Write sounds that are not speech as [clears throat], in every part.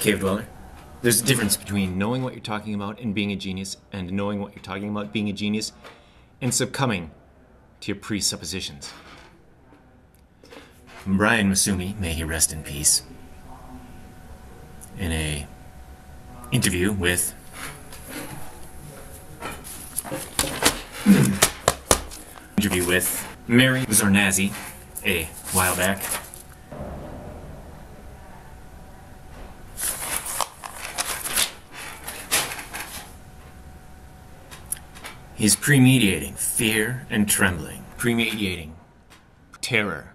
Cave Dweller. There's a difference between knowing what you're talking about and being a genius, and knowing what you're talking about being a genius, and succumbing to your presuppositions. Brian Massumi, may he rest in peace, in a interview with [clears throat] interview with Mary Zournazi a while back. He's premediating fear and trembling, premediating terror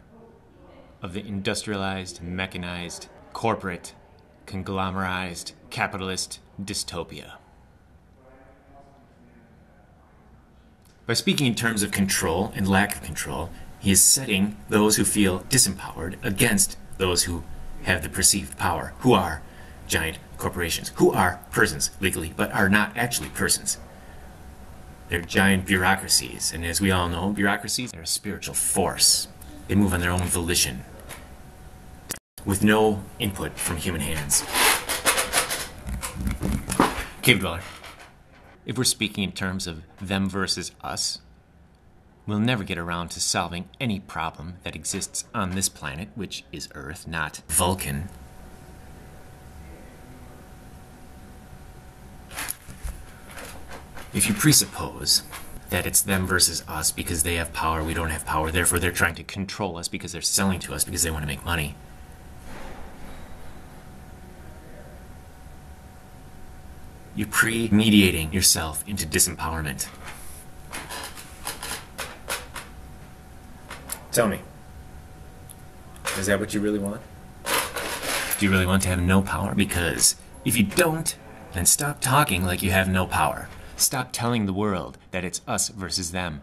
of the industrialized, mechanized, corporate, conglomerized, capitalist dystopia. By speaking in terms of control and lack of control, he is setting those who feel disempowered against those who have the perceived power, who are giant corporations, who are persons legally, but are not actually persons. They're giant bureaucracies, and as we all know, bureaucracies are a spiritual force. They move on their own volition, with no input from human hands. Cave Dweller. If we're speaking in terms of them versus us, we'll never get around to solving any problem that exists on this planet, which is Earth, not Vulcan. If you presuppose that it's them versus us because they have power, we don't have power, therefore they're trying to control us because they're selling to us because they want to make money. You're pre-mediating yourself into disempowerment. Tell me, is that what you really want? Do you really want to have no power? Because if you don't, then stop talking like you have no power. Stop telling the world that it's us versus them.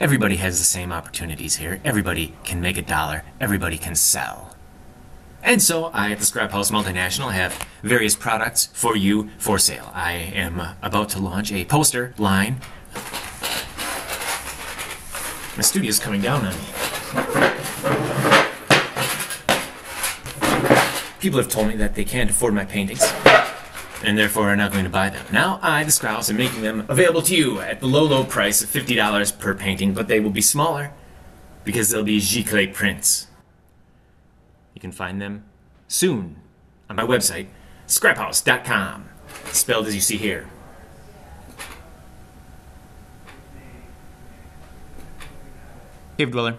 Everybody has the same opportunities here. Everybody can make a dollar. Everybody can sell. And so I at the Skrauss Multinational have various products for you for sale. I am about to launch a poster line. My studio's coming down on me. People have told me that they can't afford my paintings and therefore are not going to buy them. Now I, the Skrauss, am making them available to you at the low, low price of $50 per painting, but they will be smaller because they'll be Giclée prints. You can find them soon on my website, skrauss.com, spelled as you see here. Cave Dweller.